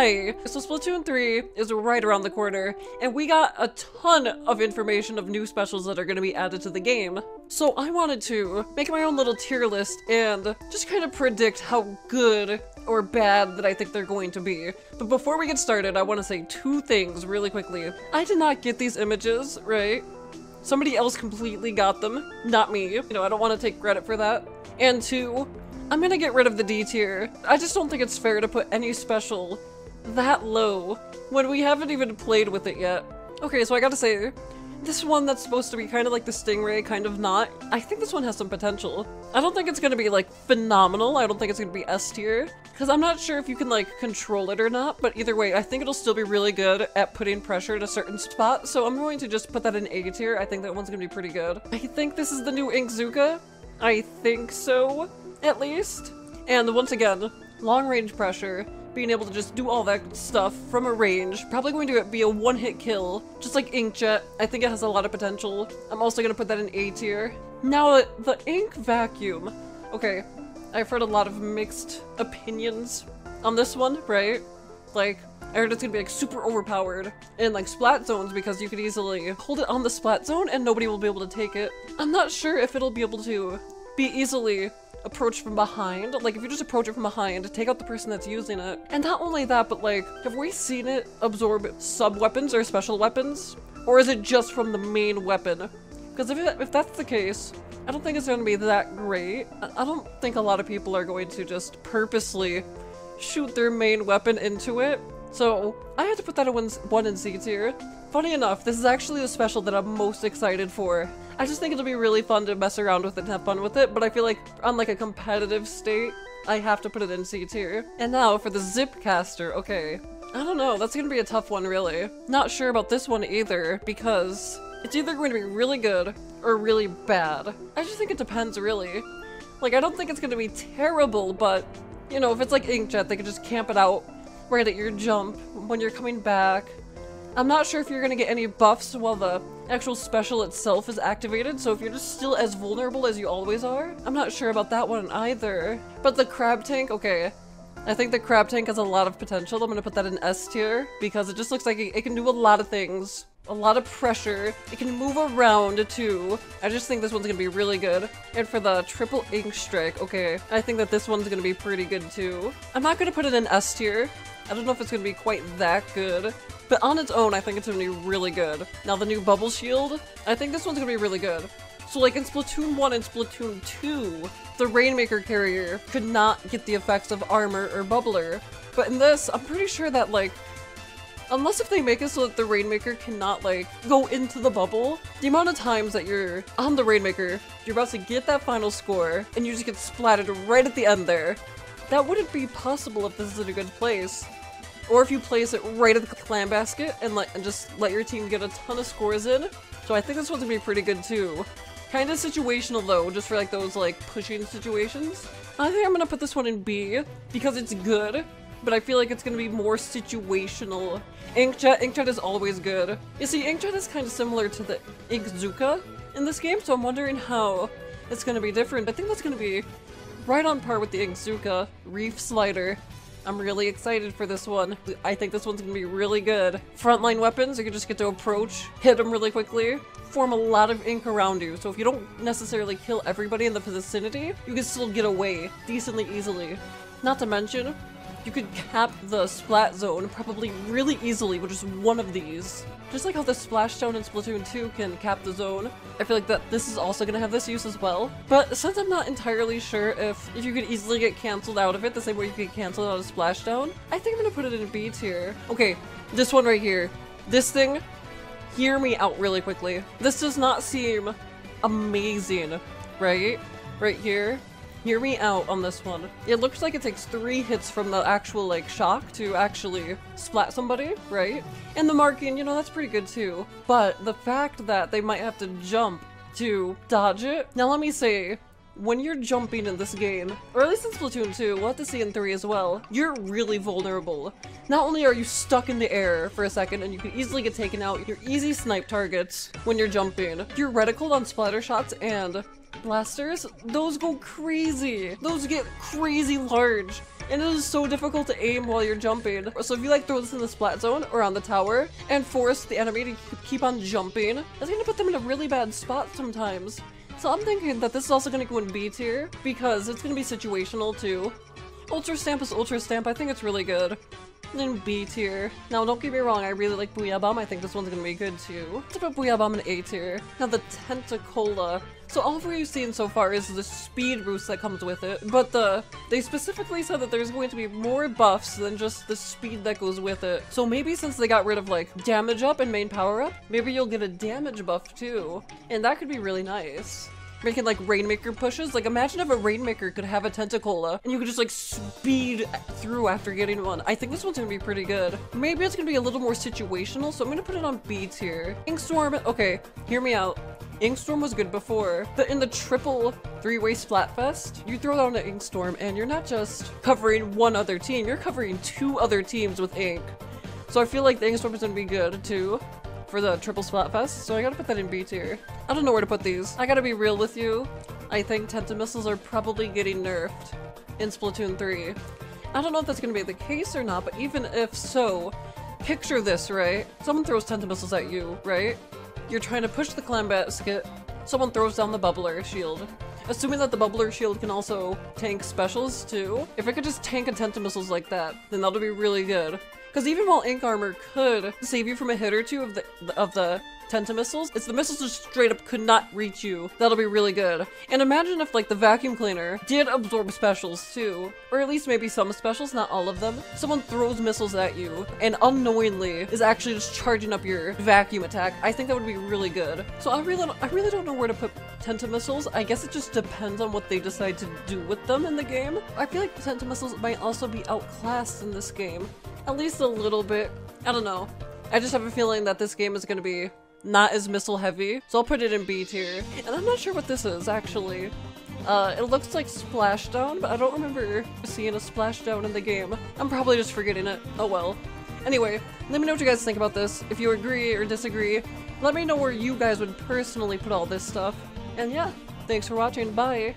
Hi! So Splatoon 3 is right around the corner, and we got a ton of information of new specials that are going to be added to the game. So I wanted to make my own little tier list and just kind of predict how good or bad that I think they're going to be. But before we get started, I want to say two things really quickly. I did not get these images, right? Somebody else completely got them, not me. You know, I don't want to take credit for that. And two, I'm gonna get rid of the D tier. I just don't think it's fair to put any special that low when we haven't even played with it yet. Okay, so I gotta say, this one that's supposed to be kind of like the Stingray, kind of not, I think this one has some potential. I don't think it's gonna be like phenomenal, I don't think it's gonna be S tier, because I'm not sure if you can like control it or not, but either way, I think it'll still be really good at putting pressure at a certain spot, so I'm going to just put that in A tier, I think that one's gonna be pretty good. I think this is the new Inkzooka, I think so, at least. And once again, long range pressure, being able to just do all that stuff from a range. Probably going to be a one-hit kill, just like Inkjet. I think it has a lot of potential. I'm also going to put that in A tier. Now, the Ink Vacuum. Okay, I've heard a lot of mixed opinions on this one, right? Like, I heard it's gonna be like super overpowered in like splat zones because you could easily hold it on the splat zone and nobody will be able to take it. I'm not sure if it'll be able to be easily approached from behind. Like, if you just approach it from behind, take out the person that's using it. And not only that, but like, have we seen it absorb sub-weapons or special weapons? Or is it just from the main weapon? Because if, if that's the case, I don't think it's going to be that great. I don't think a lot of people are going to just purposely shoot their main weapon into it. So I had to put that in one in C tier. Funny enough, this is actually the special that I'm most excited for. I just think it'll be really fun to mess around with it and have fun with it, but I feel like on like a competitive state, I have to put it in C tier. And now for the Zipcaster, okay. I don't know, that's gonna be a tough one really. Not sure about this one either, because it's either going to be really good or really bad. I just think it depends really. Like, I don't think it's gonna be terrible, but, you know, if it's like Inkjet, they could just camp it out right at your jump when you're coming back. I'm not sure if you're gonna get any buffs while the actual special itself is activated, so if you're just still as vulnerable as you always are, I'm not sure about that one either. But the crab tank, okay. I think the crab tank has a lot of potential. I'm gonna put that in S tier because it just looks like it, it can do a lot of things. A lot of pressure. It can move around too. I just think this one's gonna be really good. And for the triple ink strike, okay, I think that this one's gonna be pretty good too. I'm not gonna put it in S tier. I don't know if it's gonna be quite that good. But on its own, I think it's gonna be really good. Now the new bubble shield, I think this one's gonna be really good. So like in Splatoon 1 and Splatoon 2, the Rainmaker carrier could not get the effects of armor or bubbler. But in this, I'm pretty sure that like, unless if they make it so that the Rainmaker cannot like go into the bubble, the amount of times that you're on the Rainmaker, you're about to get that final score, and you just get splatted right at the end there, that wouldn't be possible if this is in a good place. Or if you place it right at the clam basket and let and just let your team get a ton of scores in. So I think this one's gonna be pretty good too. Kinda situational though, just for like those like pushing situations. I think I'm gonna put this one in B because it's good, but I feel like it's gonna be more situational. Inkjet, Inkjet is always good. You see, Inkjet is kind of similar to the Inkzooka in this game, so I'm wondering how it's gonna be different. I think that's gonna be right on par with the Inkzooka, Reef Slider. I'm really excited for this one. I think this one's gonna be really good. Frontline weapons, you can just get to approach, hit them really quickly, form a lot of ink around you. So if you don't necessarily kill everybody in the vicinity, you can still get away decently easily. Not to mention, you could cap the splat zone probably really easily with just one of these. Just like how the splashdown in Splatoon 2 can cap the zone, I feel like that this is also gonna have this use as well. But since I'm not entirely sure if, if you could easily get cancelled out of it the same way you could cancel out of splashdown, I think I'm gonna put it in B tier. Okay, this one right here. This thing, hear me out really quickly. This does not seem amazing, right? Right here. Hear me out on this one. It looks like it takes three hits from the actual like shock to actually splat somebody, right? And the marking, you know, that's pretty good too. But the fact that they might have to jump to dodge it. Now let me say, when you're jumping in this game, or at least in Splatoon 2, we'll have to see in 3 as well, you're really vulnerable. Not only are you stuck in the air for a second and you can easily get taken out, you're easy snipe targets when you're jumping. You're reticled on splatter shots and blasters, those go crazy. Those get crazy large. And it is so difficult to aim while you're jumping. So if you like throw this in the splat zone or on the tower and force the enemy to keep on jumping, that's gonna put them in a really bad spot sometimes. So I'm thinking that this is also gonna go in B tier because it's gonna be situational too. Ultra Stamp is Ultra Stamp, I think it's really good. In B tier. Now don't get me wrong, I really like Booyah Bomb, I think this one's gonna be good too. Let's put Booyah Bomb in A tier. Now the Tentacola. So all we've seen so far is the speed boost that comes with it, but the they specifically said that there's going to be more buffs than just the speed that goes with it. So maybe since they got rid of like damage up and main power up, maybe you'll get a damage buff too. And that could be really nice making like Rainmaker pushes. Like imagine if a Rainmaker could have a Tentacola and you could just like speed through after getting one. I think this one's gonna be pretty good. Maybe it's gonna be a little more situational, so I'm gonna put it on B tier. Inkstorm, okay, hear me out. Inkstorm was good before, but in the triple three-way Splatfest, you throw down an Inkstorm and you're not just covering one other team, you're covering two other teams with ink. So I feel like the Inkstorm is gonna be good too for the triple Splatfest, so I gotta put that in B tier. I don't know where to put these. I gotta be real with you. I think Tentamissiles are probably getting nerfed in Splatoon 3. I don't know if that's gonna be the case or not, but even if so, picture this, right? Someone throws Tentamissiles at you, right? You're trying to push the clam basket, someone throws down the bubbler shield. Assuming that the bubbler shield can also tank specials too. If it could just tank a Tentamissiles like that, then that'll be really good. Because even while Ink Armor could save you from a hit or two of the of the Tentamissiles, it's the missiles just straight up could not reach you. That'll be really good. And imagine if like the vacuum cleaner did absorb specials too. Or at least maybe some specials, not all of them. Someone throws missiles at you and unknowingly is actually just charging up your vacuum attack. I think that would be really good. So I really, I really don't know where to put Tenta missiles. I guess it just depends on what they decide to do with them in the game. I feel like Tenta missiles might also be outclassed in this game. At least a little bit. I don't know. I just have a feeling that this game is going to be not as missile heavy. So I'll put it in B tier. And I'm not sure what this is actually. Uh, it looks like Splashdown, but I don't remember seeing a Splashdown in the game. I'm probably just forgetting it. Oh well. Anyway, let me know what you guys think about this. If you agree or disagree, let me know where you guys would personally put all this stuff. And yeah, thanks for watching. Bye!